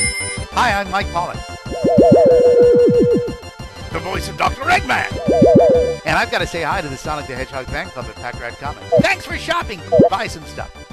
Hi, I'm Mike Pollock. The voice of Dr. Eggman. And I've got to say hi to the Sonic the Hedgehog fan club at Packrat Comics. Thanks for shopping. Buy some stuff.